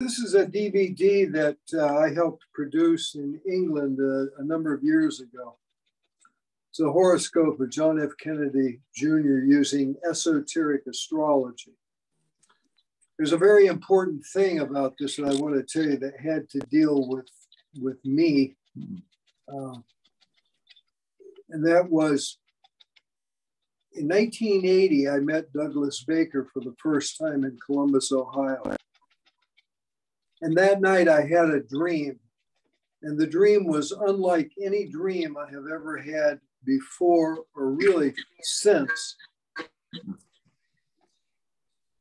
This is a DVD that uh, I helped produce in England uh, a number of years ago. It's a horoscope of John F. Kennedy Jr. using esoteric astrology. There's a very important thing about this that I want to tell you that had to deal with, with me. Uh, and that was in 1980, I met Douglas Baker for the first time in Columbus, Ohio. And that night I had a dream. And the dream was unlike any dream I have ever had before or really since.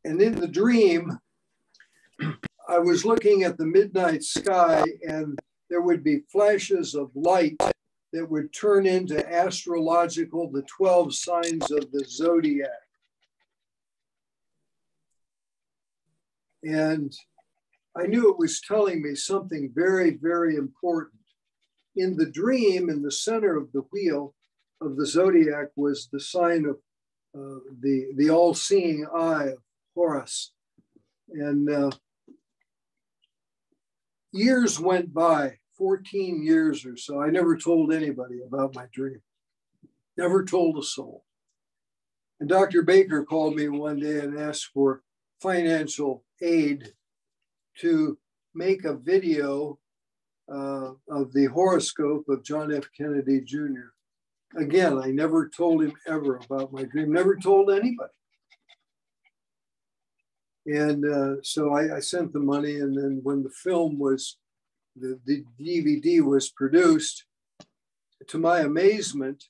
And in the dream, I was looking at the midnight sky and there would be flashes of light that would turn into astrological, the 12 signs of the zodiac. And I knew it was telling me something very, very important. In the dream, in the center of the wheel of the zodiac was the sign of uh, the, the all seeing eye of Horus. And uh, years went by 14 years or so, I never told anybody about my dream, never told a soul. And Dr. Baker called me one day and asked for financial aid to make a video uh, of the horoscope of John F. Kennedy Jr. Again, I never told him ever about my dream, never told anybody. And uh, so I, I, sent the money, and then when the film was the, the DVD was produced, to my amazement,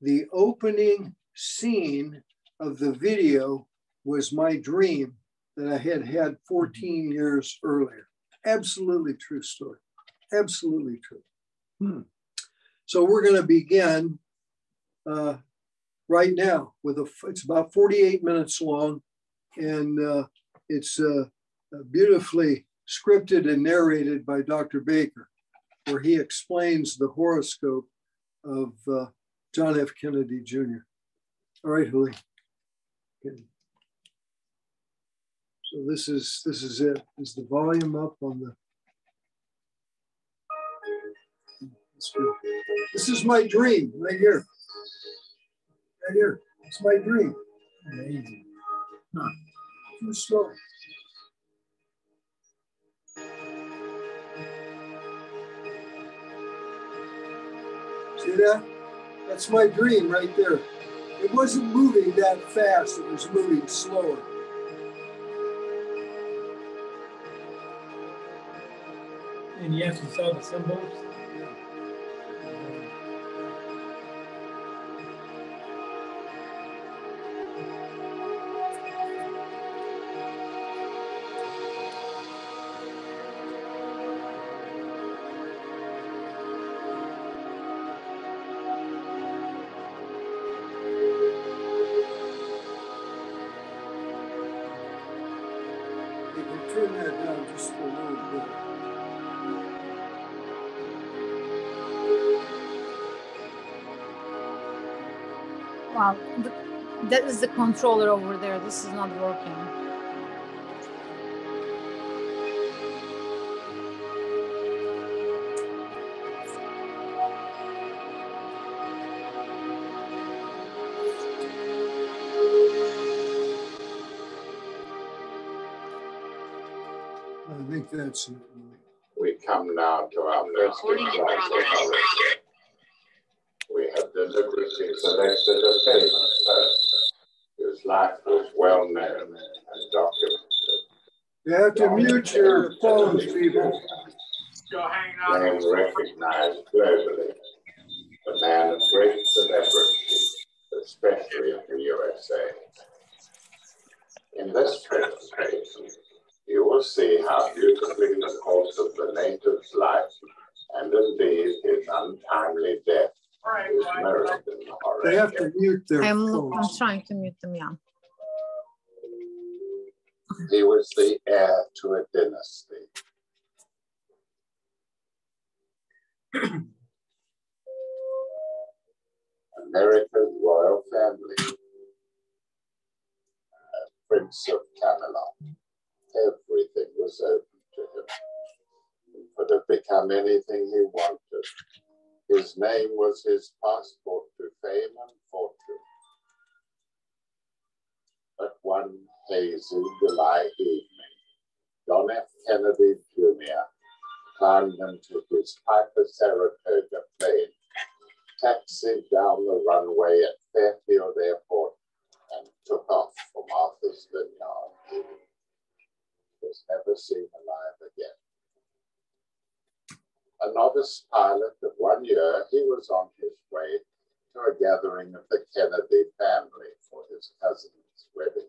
the opening scene of the video was my dream that I had had 14 years earlier. Absolutely true story. Absolutely true. Hmm. So we're going to begin uh, right now with a. It's about 48 minutes long, and uh, it's uh, beautifully scripted and narrated by Dr. Baker, where he explains the horoscope of uh, John F. Kennedy Jr. All right, Julie. Okay. So this is this is it. Is the volume up on the? This is my dream right here. Right here. It's my dream. Amazing. Huh. Too slow. See that? That's my dream right there. It wasn't moving that fast, it was moving slower. And yes, you saw the that is the controller over there. This is not working. I think that's it. We come now to our first We have deliberately selected a famous person his life was well known and documented. You have to mute your phones, people. Name recognized globally, a man of great celebrity, especially in the USA. In this presentation, you will see how beautifully the course of the native's life and indeed his untimely death they have to mute their I'm, phones. I'm trying to mute them, yeah. He was the heir to a dynasty. America's royal family, uh, Prince of Camelot. Everything was open to him. He could have become anything he wanted. His name was his passport to fame and fortune. But one hazy July evening, John F. Kennedy Jr. climbed into his Piper Saratoga plane, taxied down the runway at Fairfield Airport, and took off for Martha's Vineyard. He was never seen alive again. A novice pilot of one year, he was on his way to a gathering of the Kennedy family for his cousin's wedding.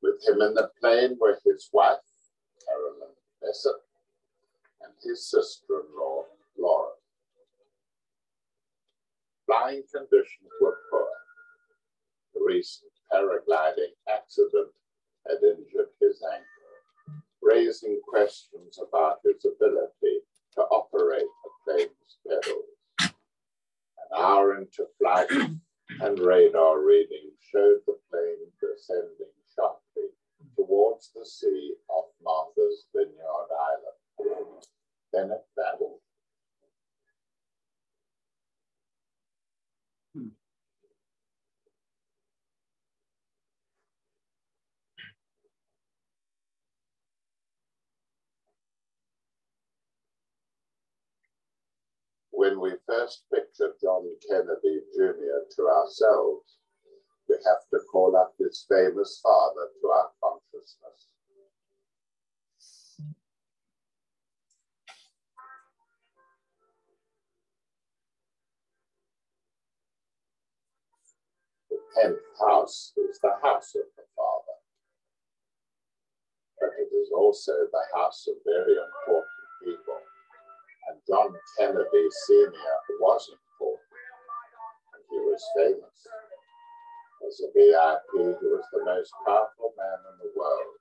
With him in the plane were his wife, Carolyn Bessette, and his sister-in-law, Lauren. Flying conditions were poor. The recent paragliding accident had injured his ankle, raising questions about his ability to operate the plane's pedals. An hour into flight, and radar readings showed the plane descending sharply towards the sea off Martha's Vineyard Island. Then it vanished. When we first picture John Kennedy Jr. to ourselves, we have to call up his famous father to our consciousness. The tenth house is the house of the father, but it is also the house of very important people. And John Kennedy Sr. was important, and he was famous. As a VIP, he was the most powerful man in the world.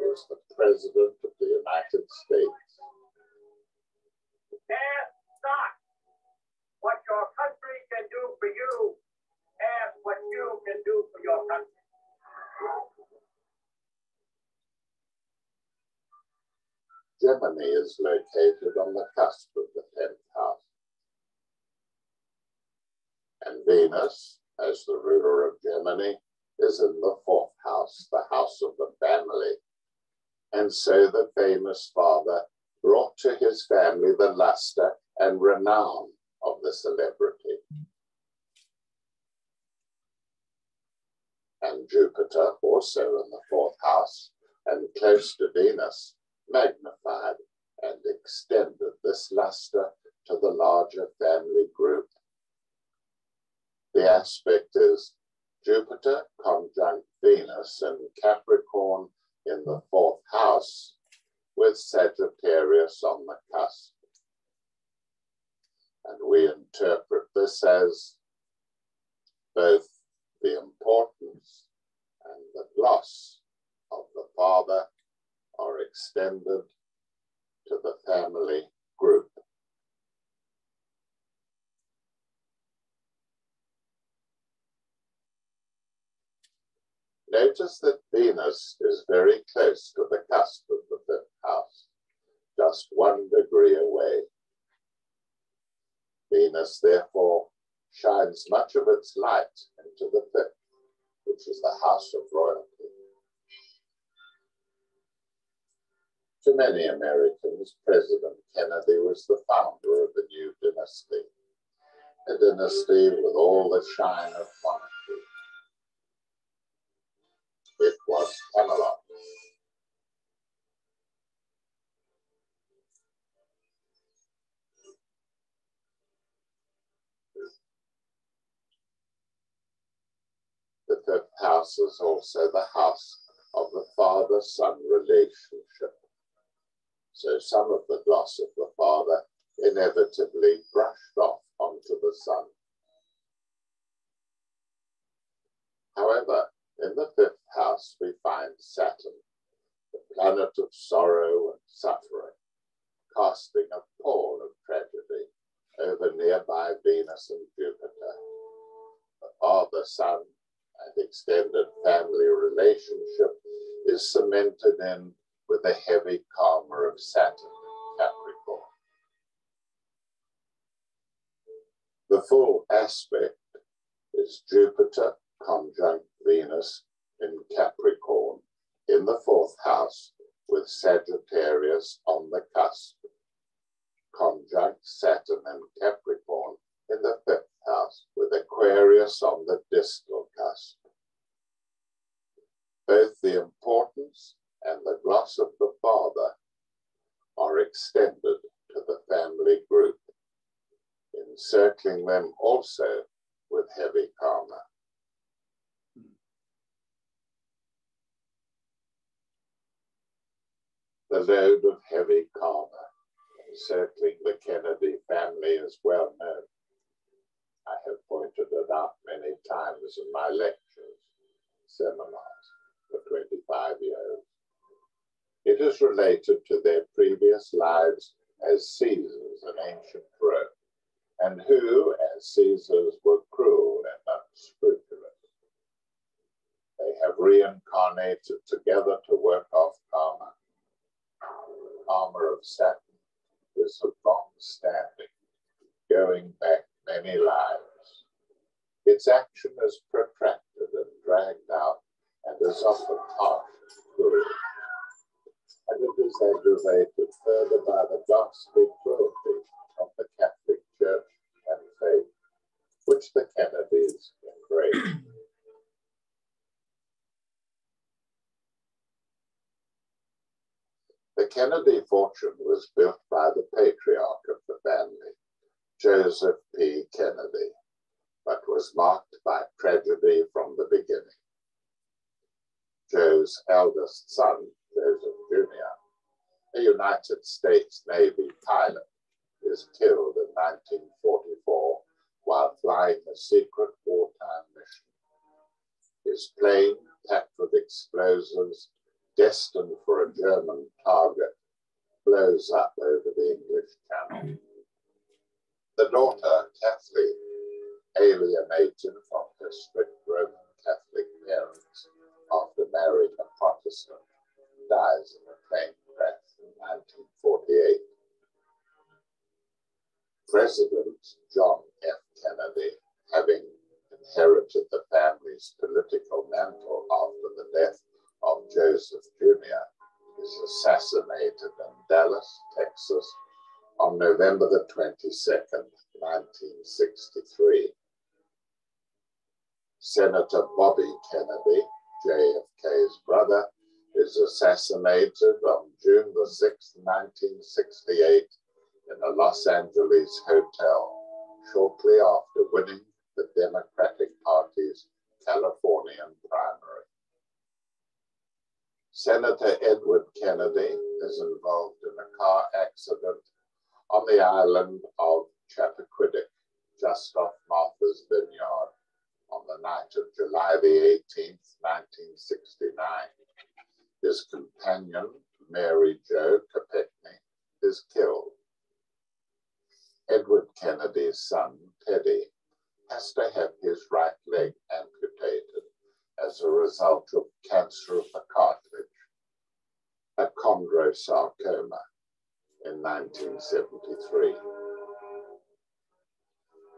He was the President of the United States. Ask not what your country can do for you. Ask what you can do for your country. Gemini is located on the cusp of the 10th house. And Venus, as the ruler of Gemini, is in the fourth house, the house of the family. And so the famous father brought to his family the luster and renown of the celebrity. And Jupiter, also in the fourth house and close to Venus, magnified and extended this luster to the larger family group. The aspect is Jupiter conjunct Venus in Capricorn in the fourth house with Sagittarius on the cusp. And we interpret this as both the importance and the gloss of the father are extended to the family group. Notice that Venus is very close to the cusp of the fifth house, just one degree away. Venus, therefore, shines much of its light into the fifth, which is the house of royalty. To many Americans, President Kennedy was the founder of a new dynasty, a dynasty with all the shine of monarchy. It was Camelot. The fifth house is also the house of the father son relationship. So some of the gloss of the father inevitably brushed off onto the son. However, in the fifth house, we find Saturn, the planet of sorrow and suffering, casting a pall of tragedy over nearby Venus and Jupiter. The father son and extended family relationship is cemented in with a heavy karma of Saturn and capricorn. The full aspect is Jupiter conjunct Venus in Capricorn in the fourth house with Sagittarius on the cusp, conjunct Saturn and Capricorn in the fifth house with Aquarius on the distal cusp. Both the importance and the gloss of the father are extended to the family group, encircling them also with heavy karma. The load of heavy karma encircling the Kennedy family is well known. I have pointed it out many times in my lectures, seminars for 25 years. It related to their previous lives as Caesars in ancient Rome, and who, as Caesars, were cruel and unscrupulous. They have reincarnated together to work off karma. Karma of Saturn is of long standing, going back many lives. Its action is protracted and dragged out and is often harsh cruel and it is aggravated further by the ghastly cruelty of the Catholic Church and faith, which the Kennedys embraced. the Kennedy fortune was built by the patriarch of the family, Joseph P. Kennedy, but was marked by tragedy from the beginning. Joe's eldest son, Joseph Jr., a United States Navy pilot, is killed in 1944 while flying a secret wartime mission. His plane, packed with explosives destined for a German target, blows up over the English Channel. The daughter, Kathleen, alienated from her strict Roman Catholic parents after marrying a Protestant, dies in a plane crash in 1948. President John F. Kennedy, having inherited the family's political mantle after the death of Joseph Jr., is assassinated in Dallas, Texas on November the 22nd, 1963. Senator Bobby Kennedy, JFK's brother, is assassinated on June the 6th, 1968, in a Los Angeles hotel, shortly after winning the Democratic Party's Californian primary. Senator Edward Kennedy is involved in a car accident on the island of Chappaquiddick, just off Martha's Vineyard, on the night of July the 18th, 1969. His companion, Mary Jo Kopechne, is killed. Edward Kennedy's son, Teddy, has to have his right leg amputated as a result of cancer of the cartilage, a chondrosarcoma, in 1973.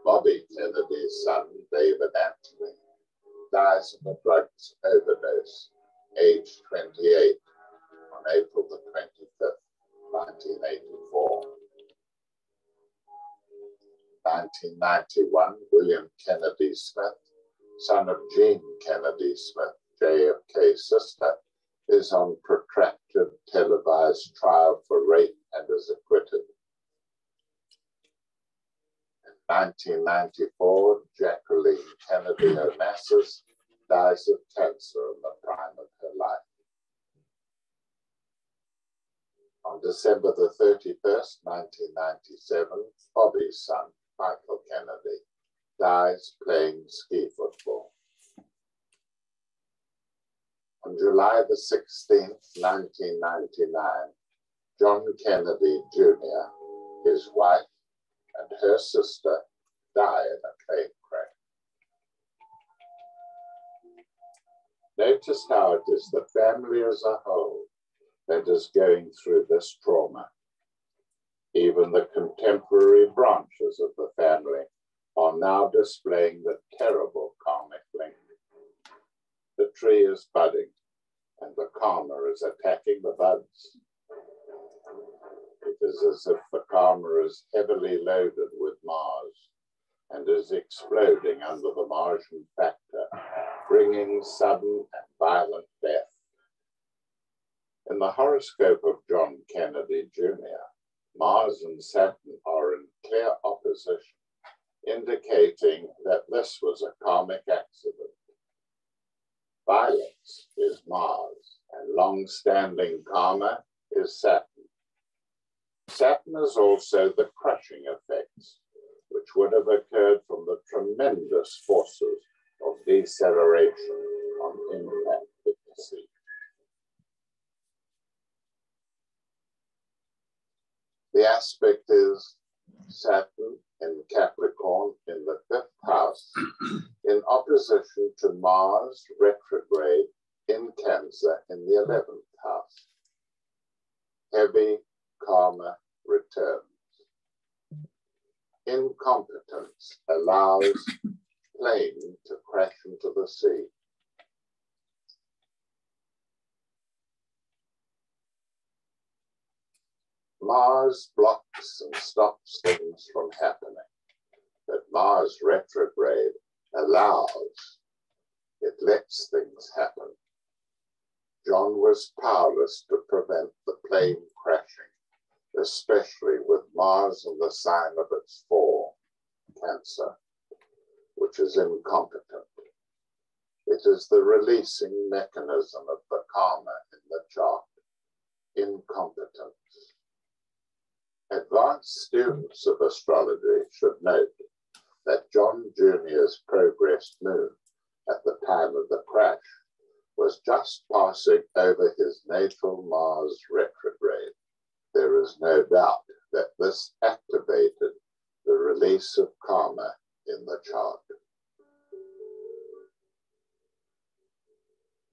Bobby Kennedy's son, David Anthony, dies of a drug overdose, aged 28, on April the 25th, 1984. 1991, William Kennedy Smith, son of Jean Kennedy Smith, JFK's sister, is on protracted televised trial for rape and is acquitted. In 1994, Jacqueline Kennedy Onassis dies of cancer in the prime of life. On December the 31st, 1997, Bobby's son, Michael Kennedy, dies playing ski football. On July the 16th, 1999, John Kennedy Jr., his wife, and her sister die in a plane crash. Notice how it is the family as a whole that is going through this trauma. Even the contemporary branches of the family are now displaying the terrible karmic link. The tree is budding and the karma is attacking the buds. It is as if the karma is heavily loaded with Mars and is exploding under the Martian factor, bringing sudden and violent death. In the horoscope of John Kennedy Jr., Mars and Saturn are in clear opposition, indicating that this was a karmic accident. Violence is Mars, and long standing karma is Saturn. Saturn is also the crushing effects, which would have occurred from the tremendous forces of deceleration on impact with the sea. The aspect is Saturn in Capricorn in the fifth house, in opposition to Mars retrograde in Cancer in the 11th house. Heavy karma returns. Incompetence allows plane to crash into the sea. Mars blocks and stops things from happening, but Mars retrograde allows, it lets things happen. John was powerless to prevent the plane crashing, especially with Mars in the sign of its fall, Cancer, which is incompetent. It is the releasing mechanism of the karma in the chart, incompetence. Advanced students of astrology should note that John Jr.'s progressed moon at the time of the crash was just passing over his natal Mars retrograde. There is no doubt that this activated the release of karma in the chart.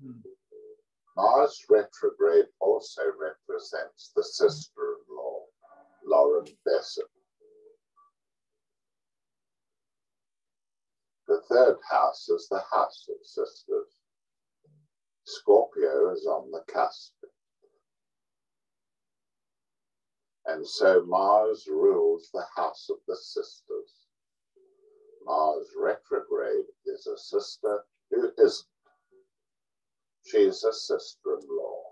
Hmm. Mars retrograde also represents the sister-in-law, Lauren Bessette. The third house is the house of sisters. Scorpio is on the cusp. And so Mars rules the house of the sisters. Mars retrograde is a sister who isn't. She's a sister in law.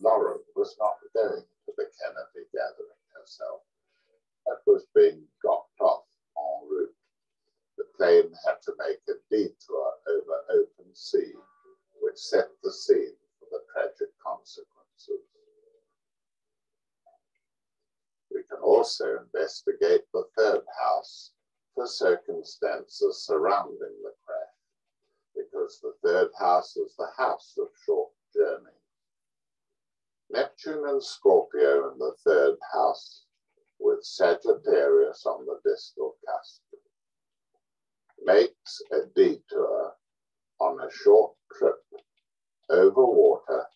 Lauren was not going to the Kennedy gathering herself. That was being dropped off en route the plane had to make a detour over open sea, which set the scene for the tragic consequences. We can also investigate the third house for circumstances surrounding the crash, because the third house is the house of short journey. Neptune and Scorpio in the third house, with Sagittarius on the distal cusp makes a detour on a short trip over water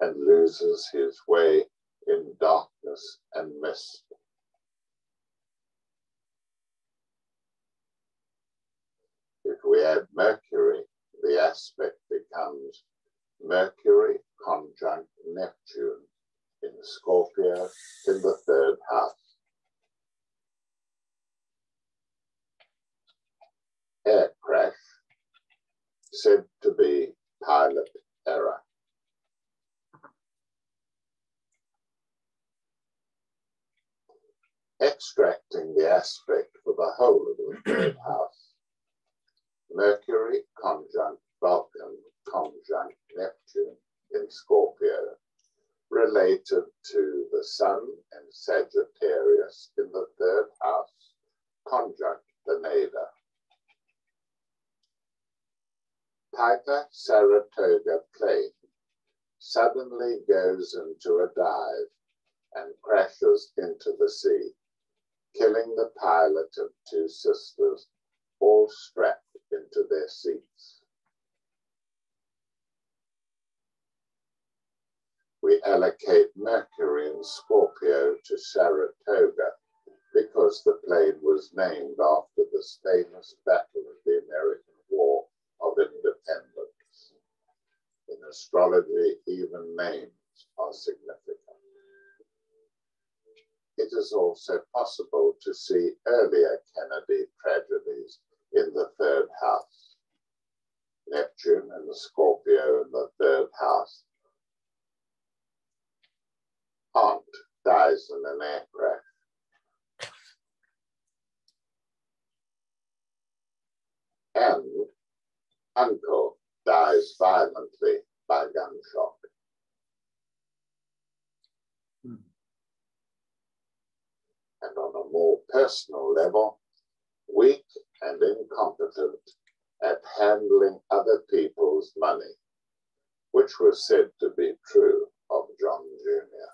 and loses his way in and mist. If we add Mercury, the aspect becomes Mercury conjunct Neptune in Scorpio in the third house. air crash said to be pilot error. Extracting the aspect for the whole of the third house, Mercury conjunct Vulcan conjunct Neptune in Scorpio related to the Sun and Sagittarius in the third house conjunct the nadir. Piper Saratoga plane suddenly goes into a dive and crashes into the sea, killing the pilot and two sisters, all strapped into their seats. We allocate Mercury and Scorpio to Saratoga because the plane was named after the famous Battle of the American War of Independence. In astrology, even names are significant. It is also possible to see earlier Kennedy tragedies in the third house. Neptune and Scorpio in the third house. Aunt dies in an air crash. And uncle dies violently by gunshot. And on a more personal level, weak and incompetent at handling other people's money, which was said to be true of John Jr.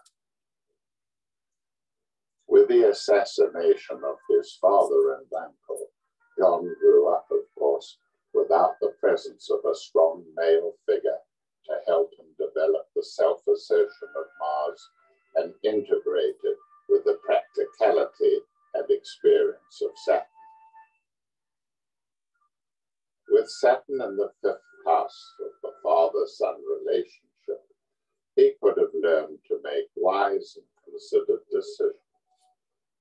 With the assassination of his father and uncle, John grew up, of course, without the presence of a strong male figure to help him develop the self assertion of Mars and integrate it with the practicality and experience of Saturn. With Saturn in the fifth house of the father son relationship, he could have learned to make wise and considered decisions,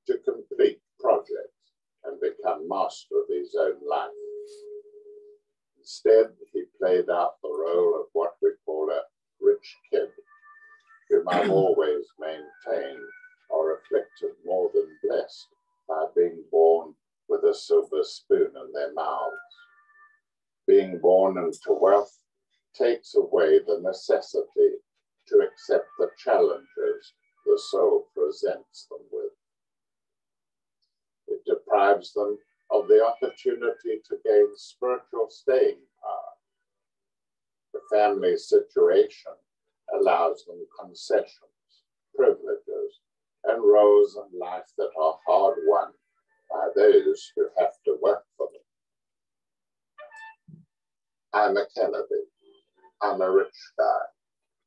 to complete projects and become master of his own life. Instead, he played out the role of what we call a rich kid, whom I've always maintained are afflicted more than blessed by being born with a silver spoon in their mouths being born into wealth takes away the necessity to accept the challenges the soul presents them with. It deprives them of the opportunity to gain spiritual staying power. The family situation allows them concessions, privileges, and roles in life that are hard won by those who have to work for them. I'm a Kennedy. I'm a rich guy.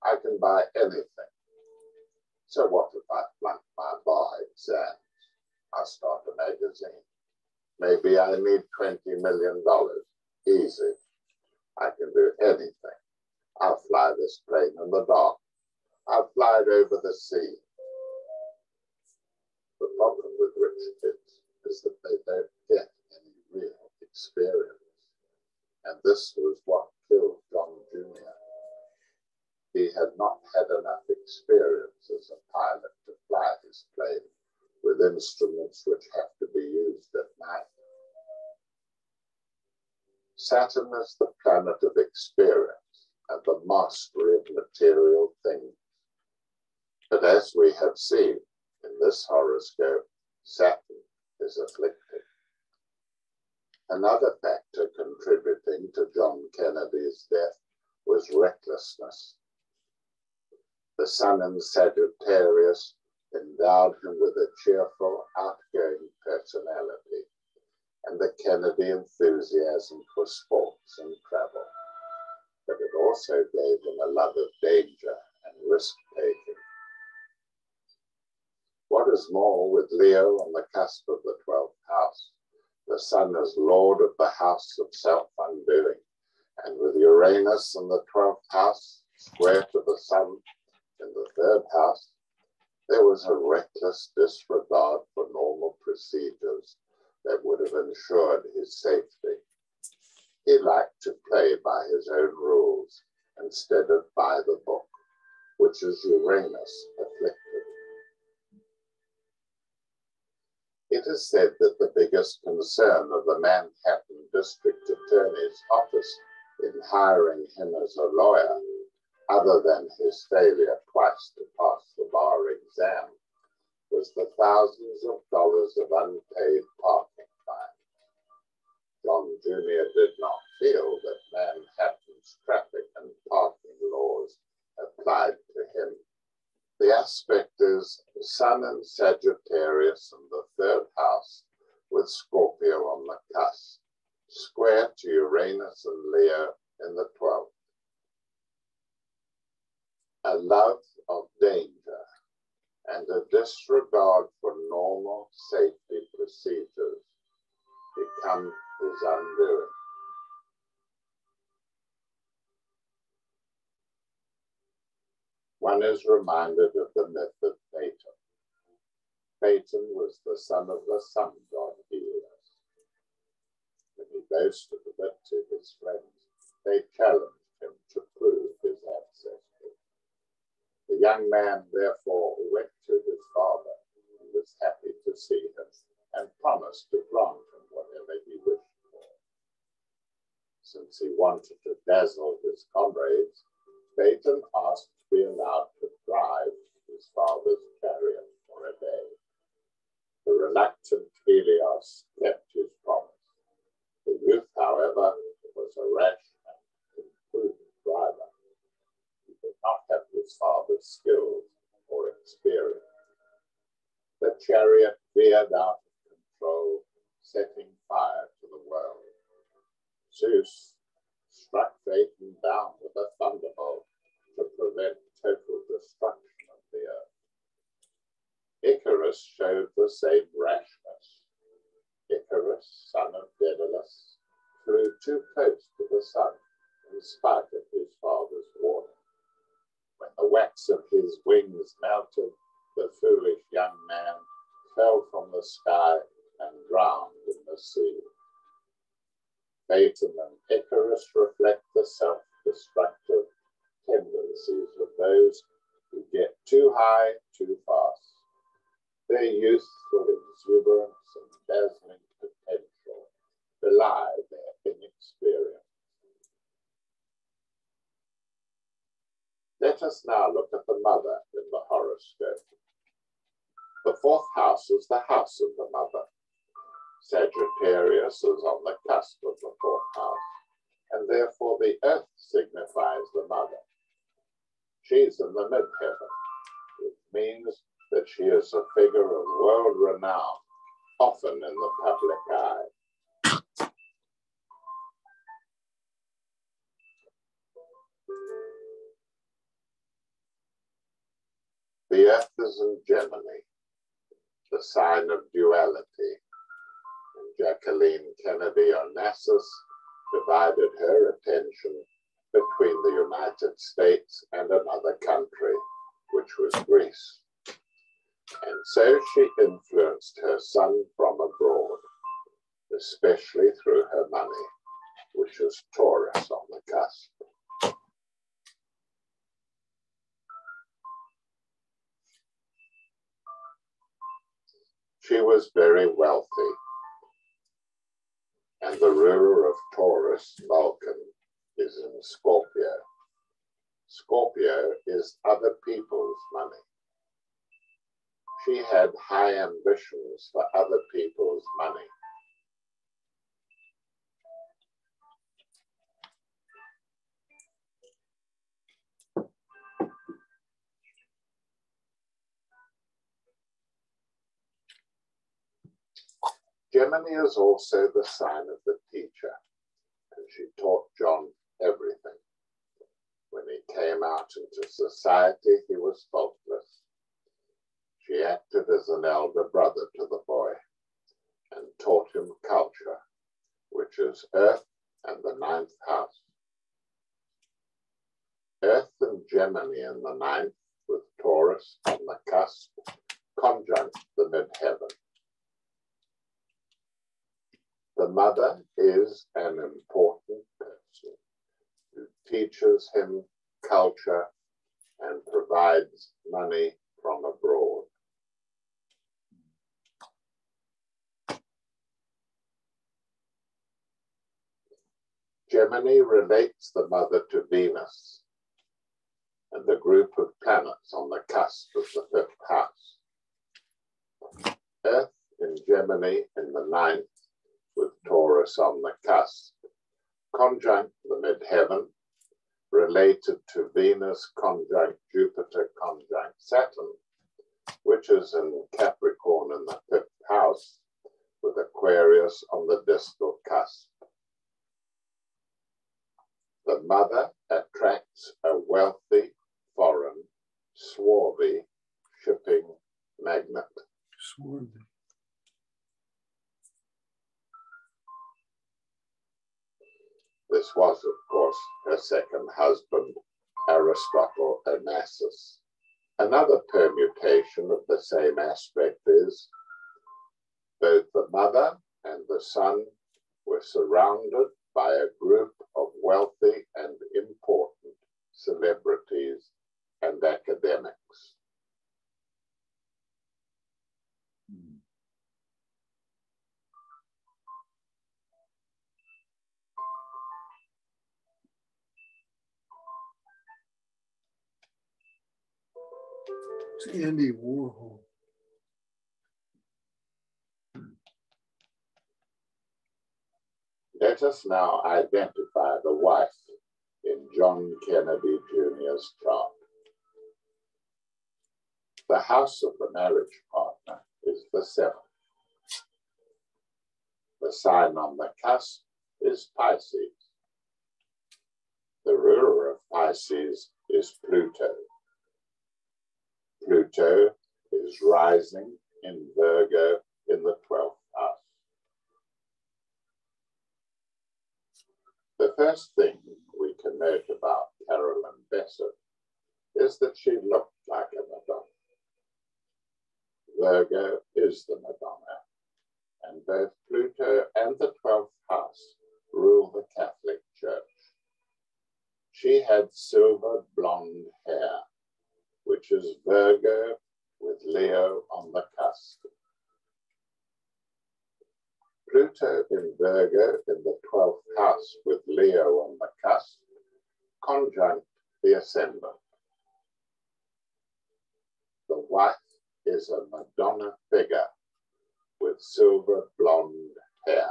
I can buy anything. So what if I flunk my bar exams? I start a magazine. Maybe I need $20 million. Easy. I can do anything. I'll fly this plane in the dark. I'll fly it over the sea. The problem with rich kids is that they don't get any real experience. And this was what killed John Jr. He had not had enough experience as a pilot to fly his plane with instruments which have to be used at night. Saturn is the planet of experience and the mastery of material things. But as we have seen in this horoscope, Saturn is afflicted. Another factor contributing to John Kennedy's death was recklessness. The sun in Sagittarius endowed him with a cheerful, outgoing personality and the Kennedy enthusiasm for sports and travel. But it also gave him a love of danger and risk taking. What is more, with Leo on the cusp of the 12th house, the sun is lord of the house of self undoing. And with Uranus in the 12th house, square to the sun in the third house, there was a reckless disregard for normal procedures that would have ensured his safety. He liked to play by his own rules instead of by the book, which is Uranus afflicted. It is said that the biggest concern of the Manhattan District Attorney's office in hiring him as a lawyer, other than his failure twice to pass the bar exam, was the thousands of dollars of unpaid parking fines. John Jr. did not feel that Manhattan's traffic and parking laws applied to him the aspect is Sun and Sagittarius in the third house with Scorpio on the cusp, square to Uranus and Leo in the 12th. A love of danger and a disregard for normal safety procedures become his undoing. One is reminded of the myth of Phaeton. Phaeton was the son of the sun god Helios. When he boasted of it to his friends, they challenged him to prove his ancestry. The young man therefore went to his father, who was happy to see him, and promised to grant him whatever he wished for. Since he wanted to dazzle his comrades, Phaeton asked be allowed to drive his father's chariot for a day. The reluctant Helios kept his promise. The youth, however, was a rash and imprudent driver. He did not have his father's skills or experience. The chariot veered out of control, setting fire to the world. Zeus struck Phaeton down with a thunderbolt to prevent total destruction of the earth. Icarus showed the same rashness. Icarus, son of Daedalus, flew too close to the sun in spite of his father's warning. When the wax of his wings melted, the foolish young man fell from the sky and drowned in the sea. Phaeton and Icarus reflect the self-destructive tendencies of those who get too high too fast. Their youthful exuberance and dazzling potential belie their inexperience. Let us now look at the mother in the horoscope. The fourth house is the house of the mother. Sagittarius is on the cusp of the fourth house, and therefore the earth signifies the mother. She's in the midheaven, which means that she is a figure of world renown, often in the public eye. The earth is in Gemini, the sign of duality. And Jacqueline Kennedy Onassis divided her attention between the United States and another country, which was Greece. And so she influenced her son from abroad, especially through her money, which was Taurus on the cusp. She was very wealthy, and the ruler of Taurus, Vulcan, is in Scorpio. Scorpio is other people's money. She had high ambitions for other people's money. Gemini is also the sign of the teacher, and she taught John everything. When he came out into society, he was faultless. She acted as an elder brother to the boy and taught him culture, which is earth and the ninth house. Earth and Gemini in the ninth, with Taurus on the cusp, conjunct the midheaven. The mother is an important teaches him culture and provides money from abroad. Gemini relates the mother to Venus and the group of planets on the cusp of the fifth house. Earth in Gemini in the ninth with Taurus on the cusp, conjunct the midheaven, related to Venus conjunct Jupiter conjunct Saturn, which is in Capricorn in the fifth house, with Aquarius on the distal cusp. The mother attracts a wealthy, foreign, swarthy, shipping magnet. Swarthy. This was, of course, her second husband, Aristotle Onassis. Another permutation of the same aspect is both the mother and the son were surrounded by a group of wealthy and important celebrities and academics. It's Andy Warhol. Let us now identify the wife in John Kennedy Jr.'s chart. The house of the marriage partner is the seventh. The sign on the cusp is Pisces. The ruler of Pisces is Pluto. Pluto is rising in Virgo in the 12th house. The first thing we can note about Carolyn Bessette is that she looked like a Madonna. Virgo is the Madonna, and both Pluto and the 12th house rule the Catholic Church. She had silver blonde hair, which is Virgo with Leo on the cusp. Pluto in Virgo in the 12th house with Leo on the cusp, conjunct the ascendant. The wife is a Madonna figure with silver blonde hair.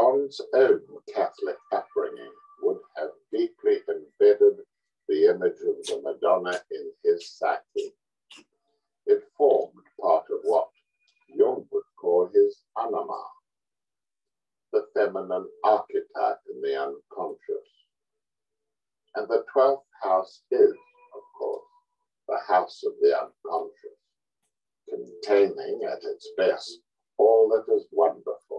John's own Catholic upbringing would have deeply embedded the image of the Madonna in his psyche. It formed part of what Jung would call his anima, the feminine archetype in the unconscious. And the 12th house is, of course, the house of the unconscious, containing at its best all that is wonderful,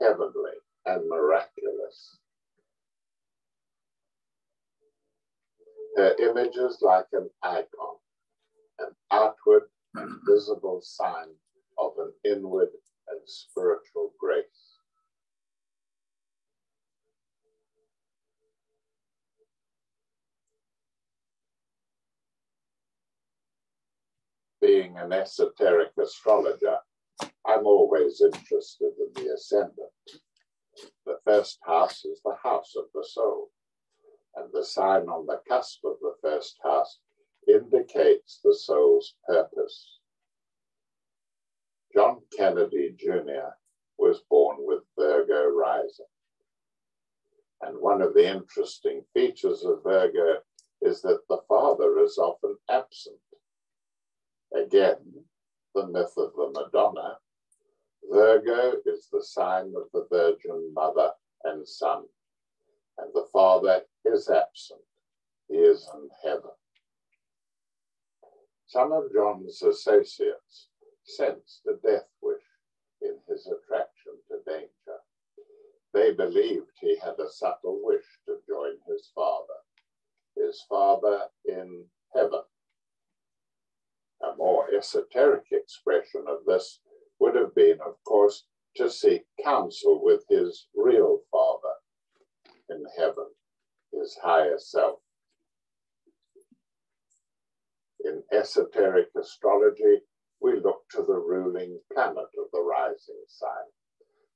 heavenly, and miraculous. Her image is like an icon, an outward and visible sign of an inward and spiritual grace. Being an esoteric astrologer, I'm always interested in the ascendant. The first house is the house of the soul, and the sign on the cusp of the first house indicates the soul's purpose. John Kennedy Jr. was born with Virgo rising. And one of the interesting features of Virgo is that the father is often absent. Again, the myth of the Madonna. Virgo is the sign of the Virgin Mother and Son, and the father is absent. He is in heaven. Some of John's associates sensed a death wish in his attraction to danger. They believed he had a subtle wish to join his father, his father in heaven. A more esoteric expression of this would have been, of course, to seek counsel with his real father in heaven, his higher self. In esoteric astrology, we look to the ruling planet of the rising sign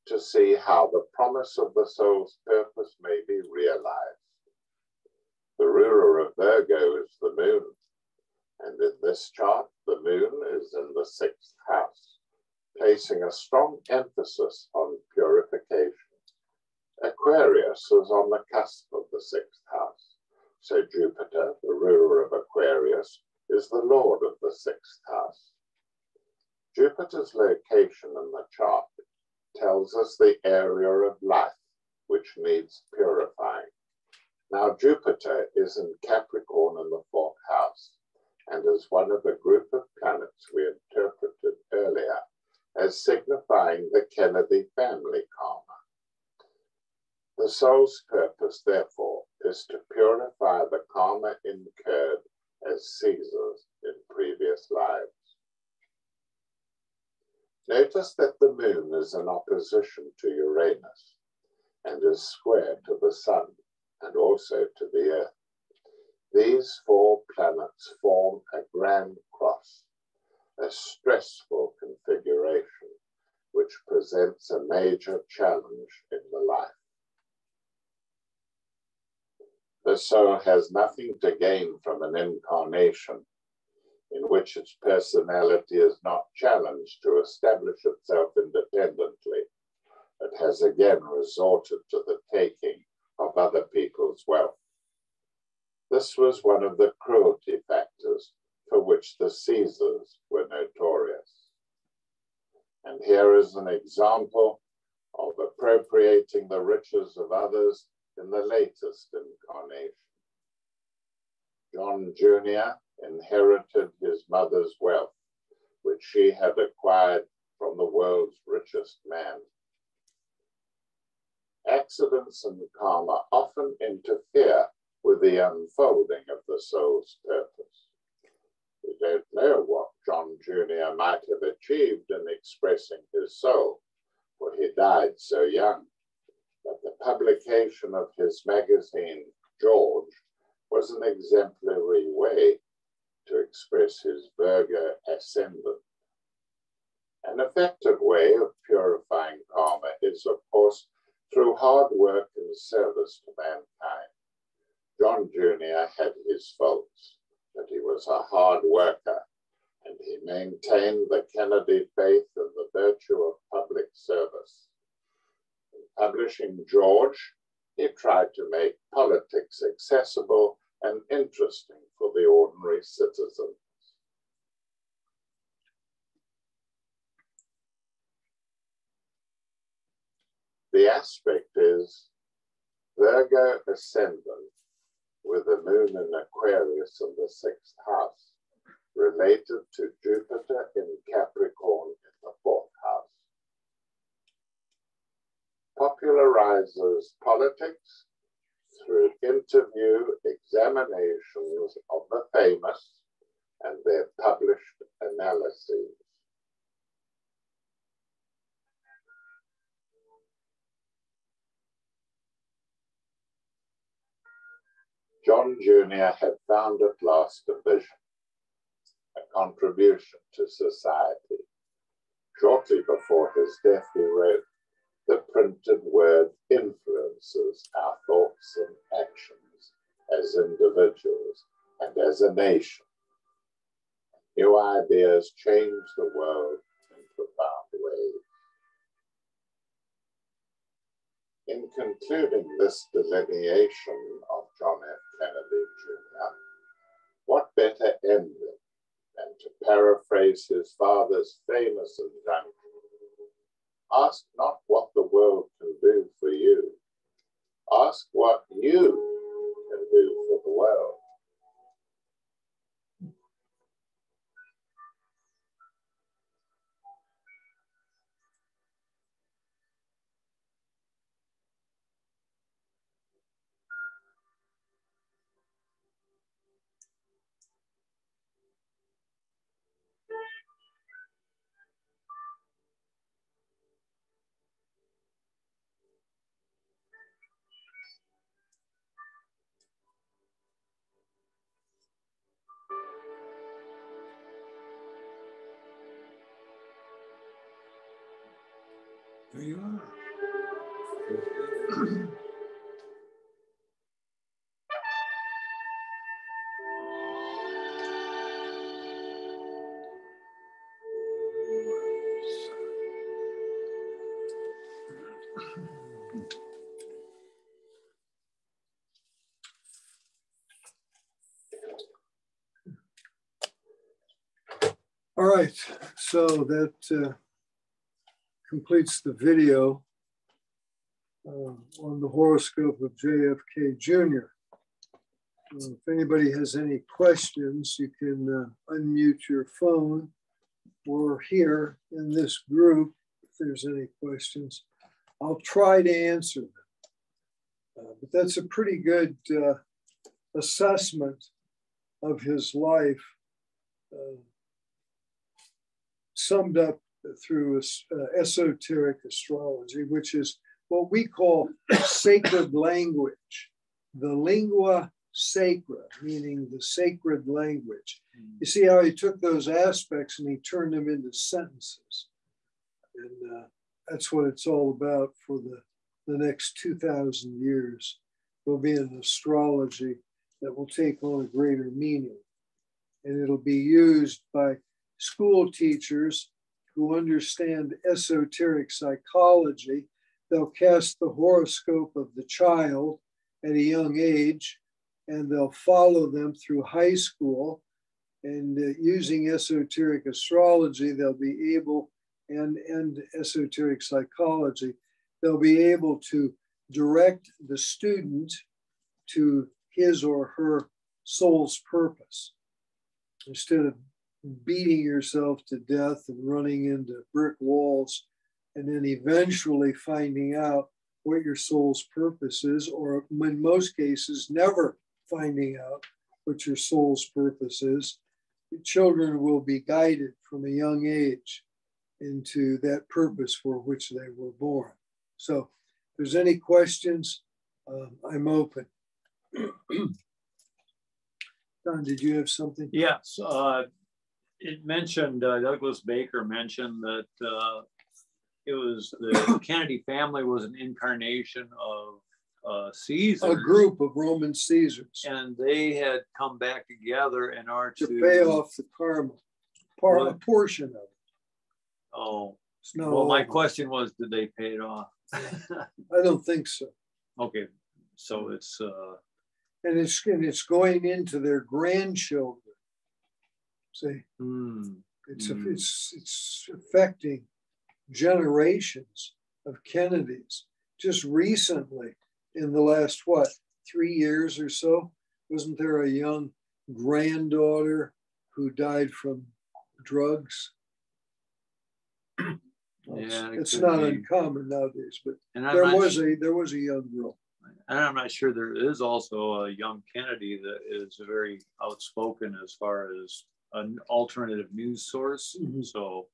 to see how the promise of the soul's purpose may be realized. The ruler of Virgo is the moon, and in this chart, the moon is in the sixth house, placing a strong emphasis on purification. Aquarius is on the cusp of the sixth house, so Jupiter, the ruler of Aquarius, is the lord of the sixth house. Jupiter's location in the chart tells us the area of life which needs purifying. Now, Jupiter is in Capricorn in the fourth house and is one of a group of planets we interpreted earlier as signifying the Kennedy family karma. The soul's purpose, therefore, is to purify the karma incurred as Caesars in previous lives. Notice that the moon is in opposition to Uranus and is square to the sun and also to the earth. These four planets form a grand cross, a stressful configuration which presents a major challenge in the life. The soul has nothing to gain from an incarnation in which its personality is not challenged to establish itself independently. It has again resorted to the taking of other people's wealth. This was one of the cruelty factors for which the Caesars were notorious. And here is an example of appropriating the riches of others in the latest incarnation. John Jr. inherited his mother's wealth, which she had acquired from the world's richest man. Accidents and karma often interfere with the unfolding of the soul's purpose. We don't know what John Jr. might have achieved in expressing his soul, for he died so young. But the publication of his magazine, George, was an exemplary way to express his Virgo ascendant. An effective way of purifying karma is, of course, through hard work and service to mankind. John Jr. had his faults, but he was a hard worker and he maintained the Kennedy faith and the virtue of public service. In publishing George, he tried to make politics accessible and interesting for the ordinary citizen. The aspect is Virgo ascendant with the moon in Aquarius in the sixth house, related to Jupiter in Capricorn in the fourth house. Popularizes politics through interview examinations of the famous and their published analyses. John Jr. had found at last a vision, a contribution to society. Shortly before his death, he wrote, The printed word influences our thoughts and actions as individuals and as a nation. New ideas change the world in profound ways. In concluding this delineation of John F. What better ending than to paraphrase his father's famous injunction ask not what the world can do for you, ask what you can do for the world. There you are. All right, so that uh, completes the video uh, on the horoscope of JFK Jr. Uh, If anybody has any questions, you can uh, unmute your phone or here in this group, if there's any questions. I'll try to answer them. Uh, But that's a pretty good uh, assessment of his life, uh, summed up through uh, esoteric astrology, which is what we call sacred language, the lingua sacra, meaning the sacred language. You see how he took those aspects and he turned them into sentences. And uh, that's what it's all about for the, the next 2,000 years. There'll be an astrology that will take on a greater meaning. And it'll be used by school teachers who understand esoteric psychology. They'll cast the horoscope of the child at a young age and they'll follow them through high school. And uh, using esoteric astrology, they'll be able, and, and esoteric psychology, they'll be able to direct the student to his or her soul's purpose instead of beating yourself to death and running into brick walls and then eventually finding out what your soul's purpose is, or in most cases, never finding out what your soul's purpose is. The children will be guided from a young age into that purpose for which they were born. So, if there's any questions, um, I'm open. Don, did you have something? Yes, uh, it mentioned, uh, Douglas Baker mentioned that, uh, it was the Kennedy family was an incarnation of, uh, Caesar. A group of Roman Caesars And they had come back together in order to to. pay off the karma, part, a portion of it. Oh, not well, my all of it. question was, did they pay it off? I don't think so. Okay, so it's, uh, And it's, and it's going into their grandchildren. See, hmm, it's, Mm. it's, it's affecting generations of Kennedys. Just recently, in the last, what, three years or so, wasn't there a young granddaughter who died from drugs? Well, Yeah, it It's not be. uncommon nowadays, but and there was su- a, there was a young girl. And I'm not sure there is also a young Kennedy that is very outspoken as far as an alternative news source. Mhm. So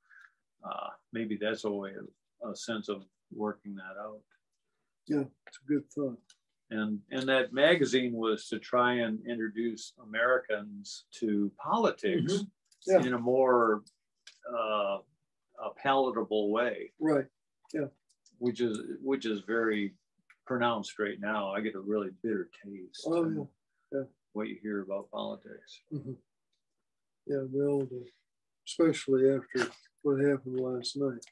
uh, maybe that's a way of a sense of working that out. Yeah, it's a good thought. And and that magazine was to try and introduce Americans to politics Mm-hmm. Yeah. in a more uh, a palatable way, Right. Yeah. Which is which is very pronounced right now. I get a really bitter taste. Oh, yeah. Yeah. What you hear about politics. Mhm. Yeah, well, do, especially after what happened last night.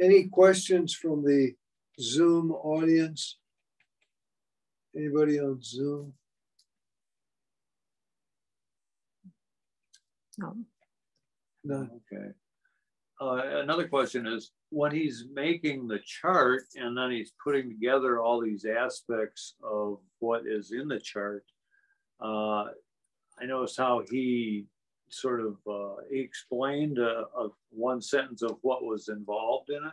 Any questions from the Zoom audience? Anybody on Zoom? No. No. Okay. Uh, another question is when he's making the chart and then he's putting together all these aspects of what is in the chart. Uh, I noticed how he sort of uh, he explained a, a one sentence of what was involved in it,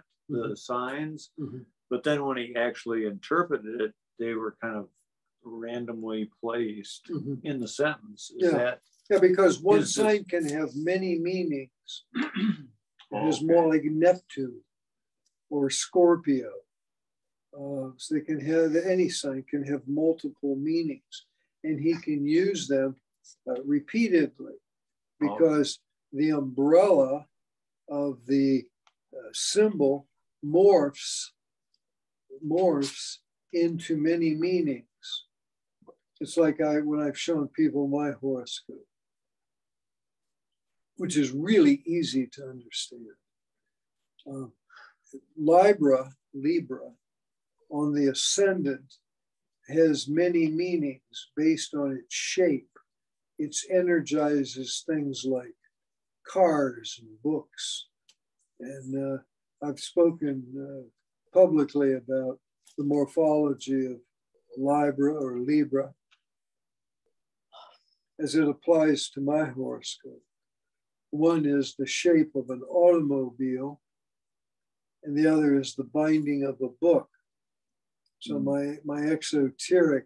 the signs. Mhm. But then when he actually interpreted it, they were kind of randomly placed Mhm. in the sentence. Is Yeah. that Yeah, because one Is sign can have many meanings. It is Okay. more like Neptune or Scorpio. Uh, so they can have any sign can have multiple meanings, and he can use them uh, repeatedly because the umbrella of the uh, symbol morphs morphs into many meanings. It's like I when I've shown people my horoscope, which is really easy to understand. Um, Libra, Libra, on the ascendant has many meanings based on its shape. It energizes things like cars and books. And uh, I've spoken uh, publicly about the morphology of Libra or Libra. as it applies to my horoscope. One is the shape of an automobile, and the other is the binding of a book. So my, my exoteric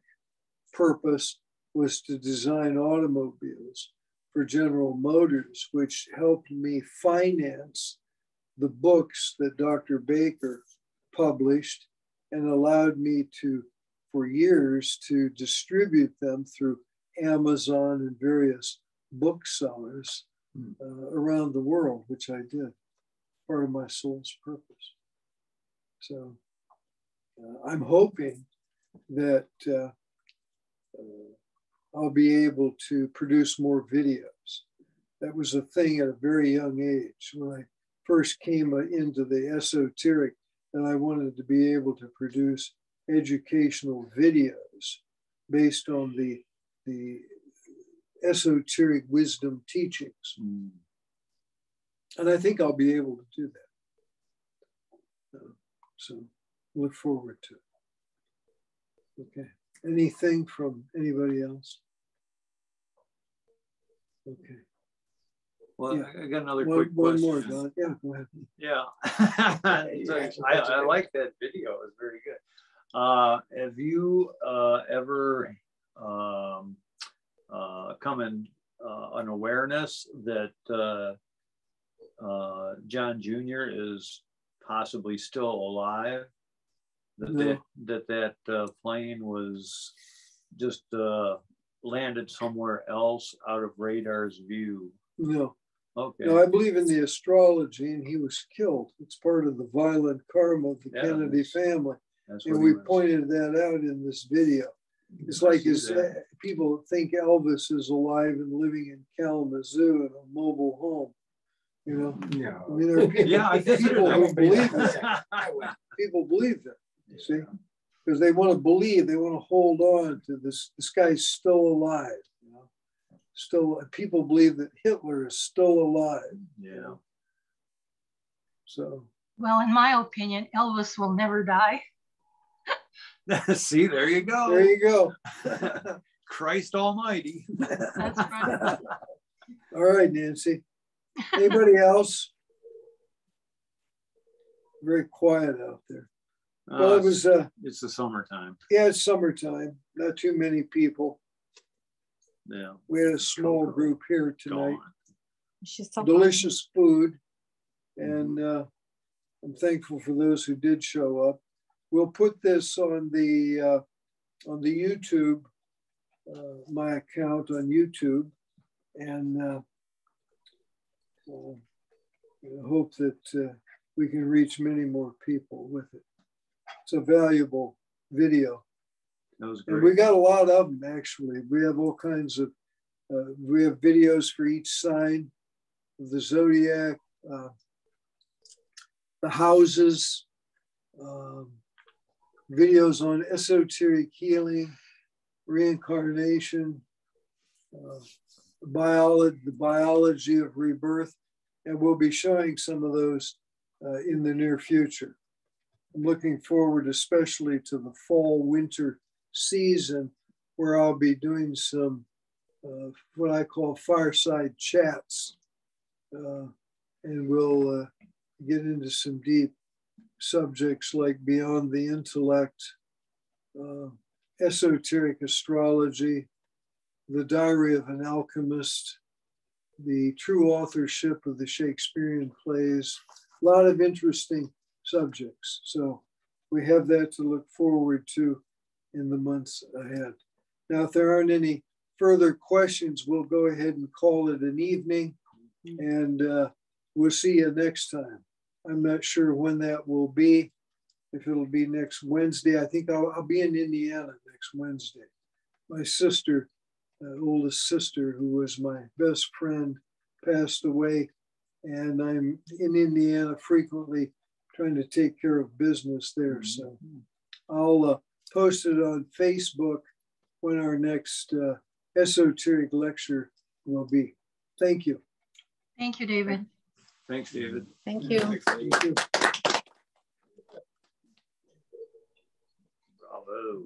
purpose was to design automobiles for General Motors, which helped me finance the books that Dr. Baker published and allowed me to, for years, to distribute them through Amazon and various booksellers uh, around the world, which I did, part of my soul's purpose. So uh, I'm hoping that uh, uh, I'll be able to produce more videos. That was a thing at a very young age when I first came into the esoteric, and I wanted to be able to produce educational videos based on the the esoteric wisdom teachings. Mm. And I think I'll be able to do that. So look forward to it. Okay. Anything from anybody else? Okay. Well, Yeah. I got another One, quick one question. more, Don. Yeah, go ahead. Yeah. So I, I like that video. It's very good. Uh, have you uh, ever um, uh, come in uh, an awareness that uh, uh, John Jr. is possibly still alive? That No. that, that that uh, plane was just uh, landed somewhere else out of radar's view. No, Okay. no, I believe in the astrology and he was killed. It's part of the violent karma of the Yeah. Kennedy family. That's And we pointed that out in this video. It's I like his, uh, people think Elvis is alive and living in Kalamazoo in a mobile home. You know, yeah, I mean, there are people, Yeah, I people who believe that. People believe that, you see, because they want to believe, they want to hold on to this. This guy's still alive. You know, still people believe that Hitler is still alive. Yeah. So Well, in my opinion, Elvis will never die. See, there you go. there you go. Christ Almighty. That's right. All right, Nancy. Anybody else? Very quiet out there. Well, Uh, it was, uh, it's the summertime. yeah, it's summertime. Not too many people. Yeah. We had a small group here tonight. She's so Delicious food. And uh, I'm thankful for those who did show up. We'll put this on the uh, on the YouTube, uh, my account on YouTube, and uh, uh, hope that uh, we can reach many more people with it. It's a valuable video. That was And we got a lot of them actually. We have all kinds of, uh, we have videos for each sign of the zodiac, uh, the houses, um, videos on esoteric healing, reincarnation, uh, biology, the biology of rebirth, and we'll be showing some of those uh, in the near future. I'm looking forward especially to the fall winter season where I'll be doing some uh, what I call fireside chats. Uh, and we'll uh, get into some deep subjects like beyond the intellect, uh, esoteric astrology, the diary of an alchemist, the true authorship of the Shakespearean plays, a lot of interesting subjects. So we have that to look forward to in the months ahead. Now, if there aren't any further questions, we'll go ahead and call it an evening and uh, we'll see you next time. I'm not sure when that will be, if it'll be next Wednesday. I think I'll, I'll be in Indiana next Wednesday. My sister, uh, oldest sister, who was my best friend, passed away, and I'm in Indiana frequently trying to take care of business there. So I'll uh, post it on Facebook when our next uh, esoteric lecture will be. Thank you. Thank you, David. Thanks, David. Thank you. Thank you. Bravo.